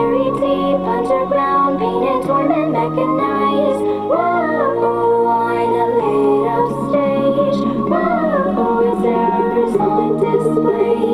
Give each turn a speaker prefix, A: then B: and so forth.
A: buried deep underground, painted, torn and mechanized. Whoa, oh, why the lit up stage? Whoa, oh, is there a display?